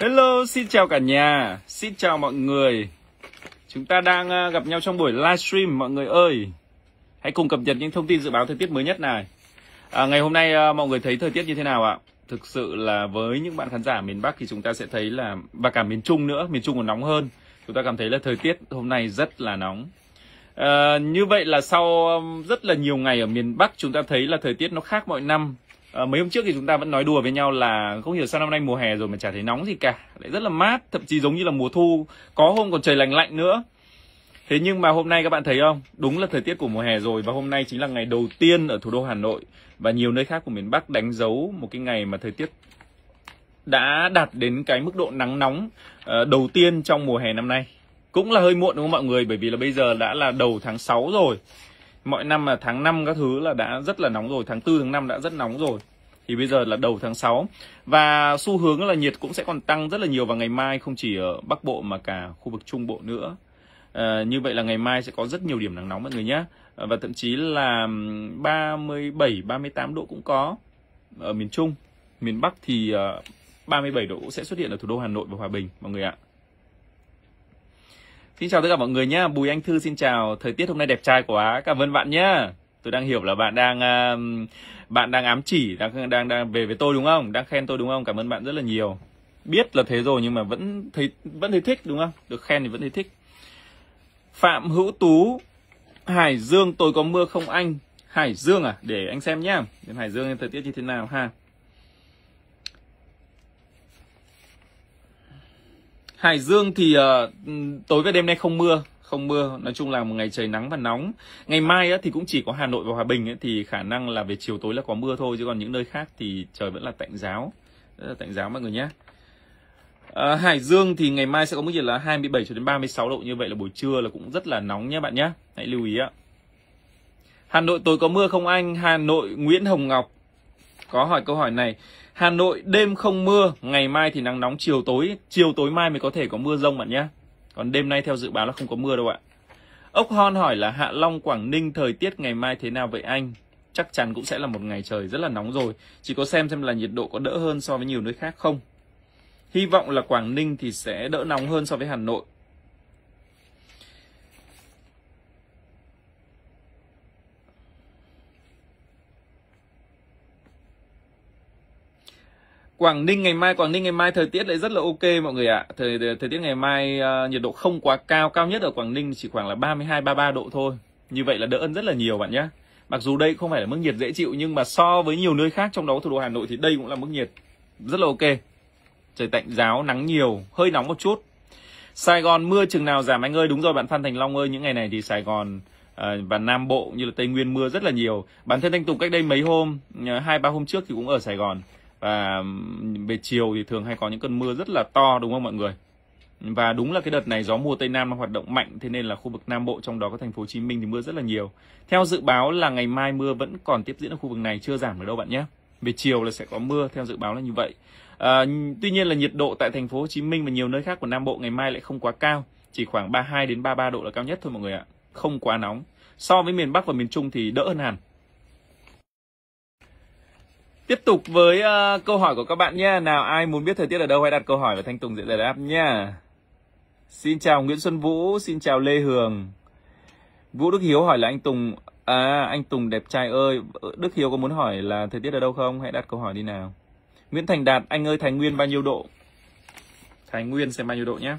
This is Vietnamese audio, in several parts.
Hello, xin chào cả nhà, xin chào mọi người. Chúng ta đang à, gặp nhau trong buổi livestream mọi người ơi. Hãy cùng cập nhật những thông tin dự báo thời tiết mới nhất này. À, ngày hôm nay à, mọi người thấy thời tiết như thế nào ạ? Thực sự là với những bạn khán giả miền Bắc thì chúng ta sẽ thấy là và cả miền Trung nữa, miền Trung còn nóng hơn. Chúng ta cảm thấy là thời tiết hôm nay rất là nóng. À, như vậy là sau rất là nhiều ngày ở miền Bắc chúng ta thấy là thời tiết nó khác mọi năm À, mấy hôm trước thì chúng ta vẫn nói đùa với nhau là không hiểu sao năm nay mùa hè rồi mà chả thấy nóng gì cả. Lại rất là mát thậm chí giống như là mùa thu. Có hôm còn trời lành lạnh nữa. Thế nhưng mà hôm nay các bạn thấy không? Đúng là thời tiết của mùa hè rồi và hôm nay chính là ngày đầu tiên ở thủ đô hà nội và nhiều nơi khác của miền bắc đánh dấu một cái ngày mà thời tiết đã đạt đến cái mức độ nắng nóng ờ, đầu tiên trong mùa hè năm nay. Cũng là hơi muộn đúng không mọi người? Bởi vì là bây giờ đã là đầu tháng 6 rồi mọi năm là tháng 5 các thứ là đã rất là nóng rồi. Tháng 4 tháng 5 đã rất nóng rồi. Thì bây giờ là đầu tháng 6 và xu hướng là nhiệt cũng sẽ còn tăng rất là nhiều vào ngày mai không chỉ ở Bắc Bộ mà cả khu vực Trung Bộ nữa. À, như vậy là ngày mai sẽ có rất nhiều điểm nắng nóng mọi người nhé. Ờ, và thậm chí là 37 38 độ cũng có ở miền Trung. Miền Bắc thì ờ, 37 độ cũng sẽ xuất hiện ở thủ đô Hà Nội và Hòa Bình mọi người ạ. Xin chào tất cả mọi người nhé, Bùi Anh Thư xin chào. Thời tiết hôm nay đẹp trai quá, cảm ơn bạn nhé. Tôi đang hiểu là bạn đang uh, bạn đang ám chỉ, đang đang đang về với tôi đúng không? Đang khen tôi đúng không? Cảm ơn bạn rất là nhiều. Biết là thế rồi nhưng mà vẫn thấy vẫn thấy thích đúng không? Được khen thì vẫn thấy thích. Phạm Hữu Tú, Hải Dương tôi có mưa không anh? Hải Dương à? Để anh xem nhá. Đến Hải Dương thời tiết như thế nào ha? Hải Dương thì uh, tối và đêm nay không mưa, không mưa, nói chung là một ngày trời nắng và nóng. Ngày mai á, thì cũng chỉ có Hà Nội và Hòa Bình ấy, thì khả năng là về chiều tối là có mưa thôi chứ còn những nơi khác thì trời vẫn là tạnh giáo. Rất là tạnh giáo mọi người nhé. À, Hải Dương thì ngày mai sẽ có mức nhiệt là 27 cho đến 36 độ như vậy là buổi trưa là cũng rất là nóng nhé bạn nhé. Hãy lưu ý ạ. Hà Nội tối có mưa không anh? Hà Nội Nguyễn Hồng Ngọc có hỏi câu hỏi này. Hà Nội đêm không mưa, ngày mai thì nắng nóng chiều tối, chiều tối mai mới có thể có mưa rông bạn nhé. Còn đêm nay theo dự báo là không có mưa đâu ạ. Ốc Hon hỏi là Hạ Long, Quảng Ninh thời tiết ngày mai thế nào vậy anh? Chắc chắn cũng sẽ là một ngày trời rất là nóng rồi. Chỉ có xem xem là nhiệt độ có đỡ hơn so với nhiều nơi khác không. Hy vọng là Quảng Ninh thì sẽ đỡ nóng hơn so với Hà Nội. Quảng Ninh ngày mai Quảng Ninh ngày mai thời tiết lại rất là ok mọi người ạ. Thời thời tiết ngày mai uh, nhiệt độ không quá cao, cao nhất ở Quảng Ninh chỉ khoảng là 32 33 độ thôi. Như vậy là đỡ hơn rất là nhiều bạn nhé. Mặc dù đây không phải là mức nhiệt dễ chịu nhưng mà so với nhiều nơi khác trong đó thủ đô Hà Nội thì đây cũng là mức nhiệt rất là ok. Trời tạnh giáo, nắng nhiều, hơi nóng một chút. Sài Gòn mưa chừng nào giảm anh ơi, đúng rồi bạn Phan Thành Long ơi, những ngày này thì Sài Gòn ờ, và Nam Bộ như là Tây Nguyên mưa rất là nhiều. Bản thân anh Tùng cách đây mấy hôm, hai ba hôm trước thì cũng ở Sài Gòn và về chiều thì thường hay có những cơn mưa rất là to đúng không mọi người? Và đúng là cái đợt này gió mùa tây nam nó hoạt động mạnh thế nên là khu vực nam bộ trong đó có thành phố hồ chí minh thì mưa rất là nhiều. Theo dự báo là ngày mai mưa vẫn còn tiếp diễn ở khu vực này chưa giảm được đâu bạn nhé. Về chiều là sẽ có mưa theo dự báo là như vậy. À, tuy nhiên là nhiệt độ tại thành phố hồ chí minh và nhiều nơi khác của nam bộ ngày mai lại không quá cao chỉ khoảng 32 đến 33 độ là cao nhất thôi mọi người ạ. Không quá nóng. So với miền bắc và miền trung thì đỡ hơn hẳn. Tiếp tục với uh, câu hỏi của các bạn nhé. Nào ai muốn biết thời tiết ở đâu hãy đặt câu hỏi và Thanh Tùng sẽ giải đáp nhé. Xin chào Nguyễn Xuân Vũ, xin chào Lê Hường. Vũ Đức Hiếu hỏi là anh Tùng À anh Tùng đẹp trai ơi Đức Hiếu có muốn hỏi là thời tiết ở đâu không? Hãy đặt câu hỏi đi nào. Nguyễn Thành Đạt anh ơi Thái Nguyên bao nhiêu độ? Thái Nguyên xem bao nhiêu độ nhé.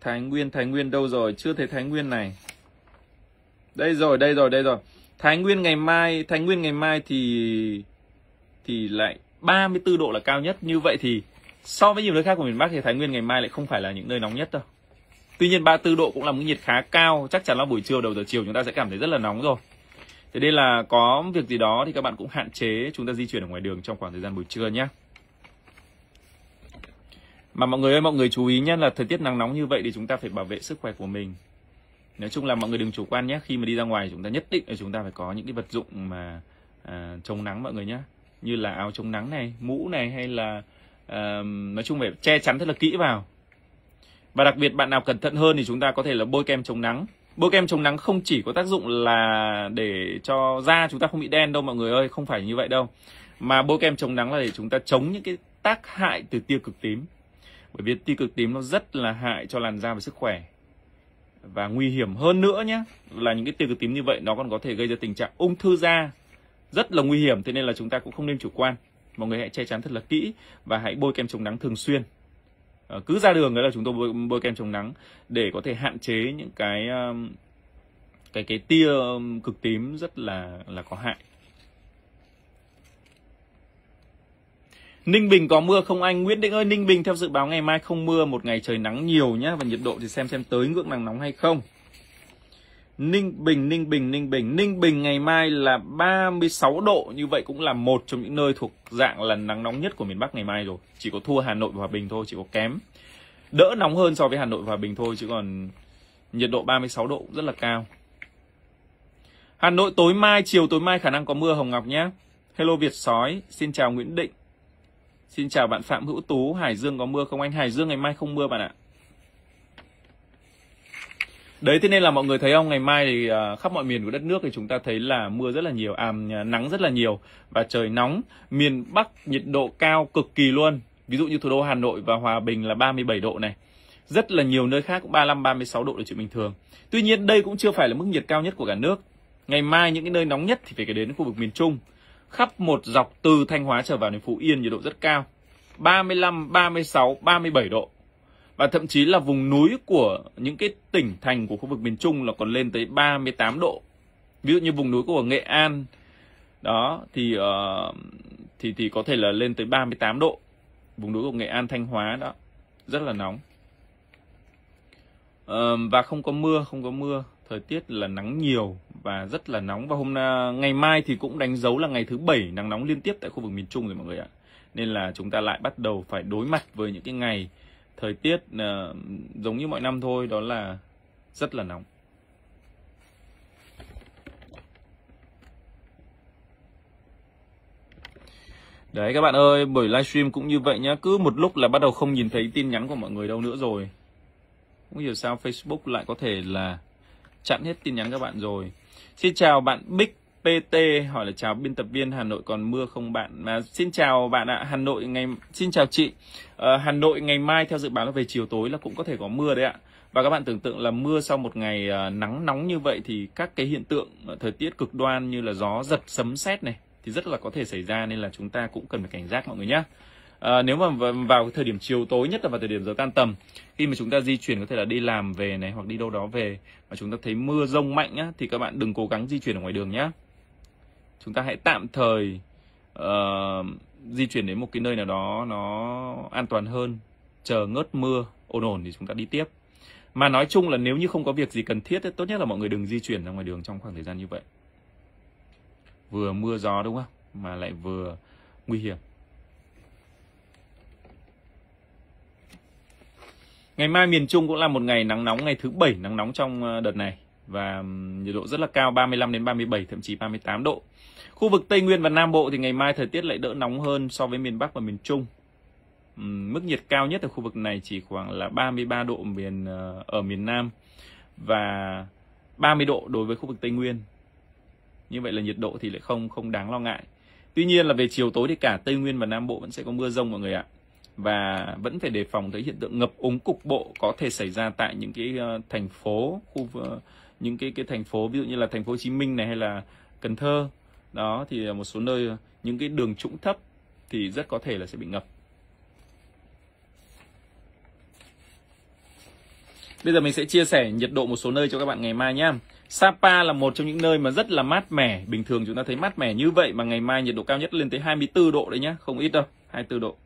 Thái Nguyên Thái Nguyên đâu rồi? Chưa thấy Thái Nguyên này. Đây rồi đây rồi đây rồi. Thái Nguyên ngày mai, Thái Nguyên ngày mai thì thì lại 34 độ là cao nhất. Như vậy thì so với nhiều nơi khác của miền Bắc thì Thái Nguyên ngày mai lại không phải là những nơi nóng nhất đâu. Tuy nhiên 34 độ cũng là mức nhiệt khá cao, chắc chắn là buổi trưa đầu giờ chiều chúng ta sẽ cảm thấy rất là nóng rồi. Thế nên là có việc gì đó thì các bạn cũng hạn chế chúng ta di chuyển ở ngoài đường trong khoảng thời gian buổi trưa nhé. Mà mọi người ơi, mọi người chú ý nhé là thời tiết nắng nóng như vậy thì chúng ta phải bảo vệ sức khỏe của mình nói chung là mọi người đừng chủ quan nhé. Khi mà đi ra ngoài chúng ta nhất định là chúng ta phải có những cái vật dụng mà à, chống nắng mọi người nhé. Như là áo chống nắng này mũ này hay là à, nói chung phải che chắn thật là kỹ vào. Và đặc biệt bạn nào cẩn thận hơn thì chúng ta có thể là bôi kem chống nắng. Bôi kem chống nắng không chỉ có tác dụng là để cho da chúng ta không bị đen đâu mọi người ơi không phải như vậy đâu. Mà bôi kem chống nắng là để chúng ta chống những cái tác hại từ tia cực tím. Bởi vì tia cực tím nó rất là hại cho làn da và sức khỏe và nguy hiểm hơn nữa nhé là những cái tia cực tím như vậy nó còn có thể gây ra tình trạng ung thư da. Rất là nguy hiểm thế nên là chúng ta cũng không nên chủ quan. Mọi người hãy che chắn thật là kỹ và hãy bôi kem chống nắng thường xuyên. À, cứ ra đường đấy là chúng tôi bôi, bôi kem chống nắng để có thể hạn chế những cái cái cái tia cực tím rất là là có hại. Ninh Bình có mưa không anh? Nguyễn Định ơi, Ninh Bình theo dự báo ngày mai không mưa, một ngày trời nắng nhiều nhé và nhiệt độ thì xem xem tới ngưỡng nắng nóng hay không. Ninh Bình, Ninh Bình, Ninh Bình, Ninh Bình ngày mai là 36 độ, như vậy cũng là một trong những nơi thuộc dạng là nắng nóng nhất của miền Bắc ngày mai rồi. Chỉ có thua Hà Nội và Hòa Bình thôi, chỉ có kém. Đỡ nóng hơn so với Hà Nội và Hòa Bình thôi, chứ còn nhiệt độ 36 độ cũng rất là cao. Hà Nội tối mai, chiều tối mai khả năng có mưa Hồng Ngọc nhé. Hello Việt Sói, xin chào Nguyễn Định. Xin chào bạn Phạm Hữu Tú, Hải Dương có mưa không anh? Hải Dương ngày mai không mưa bạn ạ. Đấy thế nên là mọi người thấy không, ngày mai thì uh, khắp mọi miền của đất nước thì chúng ta thấy là mưa rất là nhiều, à nắng rất là nhiều và trời nóng. Miền Bắc nhiệt độ cao cực kỳ luôn. Ví dụ như thủ đô Hà Nội và Hòa Bình là 37 độ này. Rất là nhiều nơi khác cũng 35 36 độ là chuyện bình thường. Tuy nhiên đây cũng chưa phải là mức nhiệt cao nhất của cả nước. Ngày mai những cái nơi nóng nhất thì phải kể đến khu vực miền Trung khắp một dọc từ Thanh Hóa trở vào đến Phú Yên nhiệt độ rất cao. 35, 36, 37 độ. Và thậm chí là vùng núi của những cái tỉnh thành của khu vực miền Trung là còn lên tới 38 độ. Ví dụ như vùng núi của Nghệ An đó thì uh, thì thì có thể là lên tới 38 độ. Vùng núi của Nghệ An, Thanh Hóa đó rất là nóng. Uh, và không có mưa, không có mưa thời tiết là nắng nhiều và rất là nóng và hôm nay ngày mai thì cũng đánh dấu là ngày thứ bảy nắng nóng liên tiếp tại khu vực miền Trung rồi mọi người ạ. Nên là chúng ta lại bắt đầu phải đối mặt với những cái ngày thời tiết uh, giống như mọi năm thôi đó là rất là nóng. Đấy các bạn ơi, buổi livestream cũng như vậy nhá, cứ một lúc là bắt đầu không nhìn thấy tin nhắn của mọi người đâu nữa rồi. Không hiểu sao Facebook lại có thể là chặn hết tin nhắn các bạn rồi. Xin chào bạn Bích PT hỏi là chào biên tập viên Hà Nội còn mưa không bạn? Mà xin chào bạn ạ, Hà Nội ngày xin chào chị. À, Hà Nội ngày mai theo dự báo là về chiều tối là cũng có thể có mưa đấy ạ. Và các bạn tưởng tượng là mưa sau một ngày à, nắng nóng như vậy thì các cái hiện tượng ờ, thời tiết cực đoan như là gió giật sấm sét này thì rất là có thể xảy ra nên là chúng ta cũng cần phải cảnh giác mọi người nhé à, nếu mà vào thời điểm chiều tối nhất là vào thời điểm giờ tan tầm khi mà chúng ta di chuyển có thể là đi làm về này hoặc đi đâu đó về mà chúng ta thấy mưa rông mạnh á, thì các bạn đừng cố gắng di chuyển ở ngoài đường nhé chúng ta hãy tạm thời uh, di chuyển đến một cái nơi nào đó nó an toàn hơn chờ ngớt mưa ổn ổn thì chúng ta đi tiếp. Mà nói chung là nếu như không có việc gì cần thiết tốt nhất là mọi người đừng di chuyển ra ngoài đường trong khoảng thời gian như vậy. Vừa mưa gió đúng không? Mà lại vừa nguy hiểm. Ngày mai miền Trung cũng là một ngày nắng nóng, ngày thứ bảy nắng nóng trong ờ, đợt này và nhiệt độ rất là cao 35 đến 37 thậm chí 38 độ. Khu vực Tây Nguyên và Nam Bộ thì ngày mai thời tiết lại đỡ nóng hơn so với miền Bắc và miền Trung. Mức nhiệt cao nhất ở khu vực này chỉ khoảng là 33 độ miền ờ, ở miền Nam và 30 độ đối với khu vực Tây Nguyên. Như vậy là nhiệt độ thì lại không không đáng lo ngại. Tuy nhiên là về chiều tối thì cả Tây Nguyên và Nam Bộ vẫn sẽ có mưa rông mọi người ạ và vẫn phải đề phòng tới hiện tượng ngập úng cục bộ có thể xảy ra tại những cái uh, thành phố khu uh, những cái cái thành phố ví dụ như là thành phố Hồ Chí Minh này hay là Cần Thơ đó thì một số nơi ờ, những cái đường trũng thấp thì rất có thể là sẽ bị ngập Bây giờ mình sẽ chia sẻ nhiệt độ một số nơi cho các bạn ngày mai nhé. Sapa là một trong những nơi mà rất là mát mẻ. Bình thường chúng ta thấy mát mẻ như vậy mà ngày mai nhiệt độ cao nhất lên tới 24 độ đấy nhá, không ít đâu, 24 độ.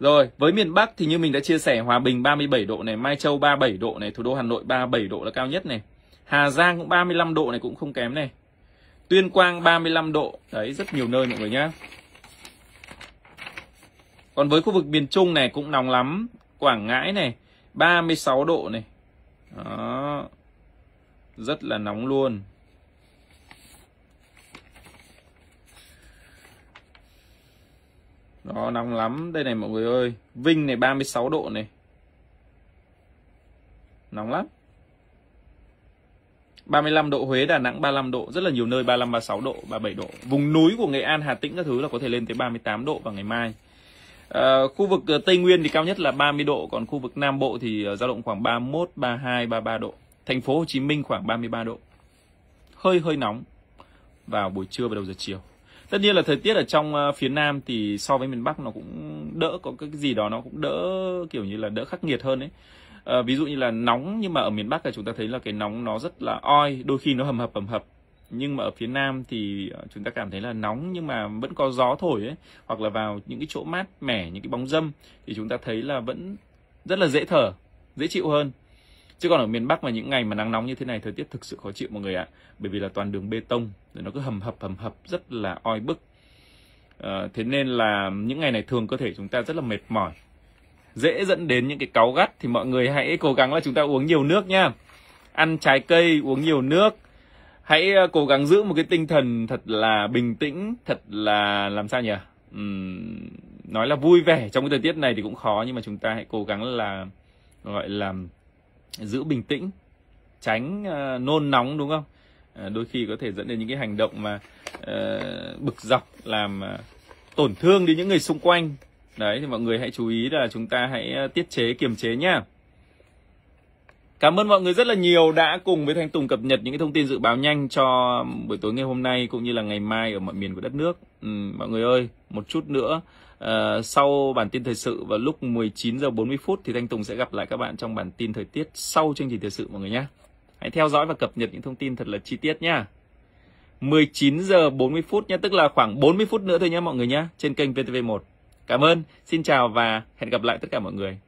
Rồi, với miền Bắc thì như mình đã chia sẻ Hòa Bình 37 độ này, Mai Châu 37 độ này, thủ đô Hà Nội 37 độ là cao nhất này. Hà Giang cũng 35 độ này cũng không kém này. Tuyên Quang 35 độ, đấy rất nhiều nơi mọi người nhá. Còn với khu vực miền Trung này cũng nóng lắm, Quảng Ngãi này 36 độ này. Đó. Rất là nóng luôn. Đó, nóng lắm. Đây này mọi người ơi. Vinh này 36 độ này. Nóng lắm. 35 độ Huế, Đà Nẵng 35 độ, rất là nhiều nơi 35, 36 độ, 37 độ. Vùng núi của Nghệ An, Hà Tĩnh các thứ là có thể lên tới 38 độ vào ngày mai. À, khu vực Tây Nguyên thì cao nhất là 30 độ, còn khu vực Nam Bộ thì dao động khoảng 31, 32, 33 độ. Thành phố Hồ Chí Minh khoảng 33 độ. Hơi hơi nóng vào buổi trưa và đầu giờ chiều. Tất nhiên là thời tiết ở trong ờ, phía Nam thì so với miền Bắc nó cũng đỡ có cái gì đó nó cũng đỡ kiểu như là đỡ khắc nghiệt hơn ấy. À, ví dụ như là nóng nhưng mà ở miền Bắc là chúng ta thấy là cái nóng nó rất là oi đôi khi nó hầm hập hầm hập. Nhưng mà ở phía Nam thì ờ, chúng ta cảm thấy là nóng nhưng mà vẫn có gió thổi ấy hoặc là vào những cái chỗ mát mẻ những cái bóng dâm thì chúng ta thấy là vẫn rất là dễ thở dễ chịu hơn chứ còn ở miền Bắc mà những ngày mà nắng nóng như thế này thời tiết thực sự khó chịu mọi người ạ. Bởi vì là toàn đường bê tông rồi nó cứ hầm hập hầm hập rất là oi bức. À, thế nên là những ngày này thường cơ thể chúng ta rất là mệt mỏi. Dễ dẫn đến những cái cáu gắt thì mọi người hãy cố gắng là chúng ta uống nhiều nước nha. Ăn trái cây uống nhiều nước. Hãy ờ, cố gắng giữ một cái tinh thần thật là bình tĩnh thật là làm sao nhỉ? Uhm, nói là vui vẻ trong cái thời tiết này thì cũng khó nhưng mà chúng ta hãy cố gắng là gọi là giữ bình tĩnh tránh uh, nôn nóng đúng không? Uh, đôi khi có thể dẫn đến những cái hành động mà uh, bực dọc làm uh, tổn thương đến những người xung quanh. Đấy thì mọi người hãy chú ý là chúng ta hãy tiết chế kiềm chế nhá. Cảm ơn mọi người rất là nhiều đã cùng với Thanh Tùng cập nhật những cái thông tin dự báo nhanh cho buổi tối ngày hôm nay cũng như là ngày mai ở mọi miền của đất nước. Ừ, mọi người ơi, một chút nữa uh, sau bản tin thời sự vào lúc 19 giờ 40 phút thì Thanh Tùng sẽ gặp lại các bạn trong bản tin thời tiết sau chương trình thời sự mọi người nhé. Hãy theo dõi và cập nhật những thông tin thật là chi tiết nhá. 19 giờ 40 phút nhé, tức là khoảng 40 phút nữa thôi nhé mọi người nhé, trên kênh VTV1. Cảm ơn, xin chào và hẹn gặp lại tất cả mọi người.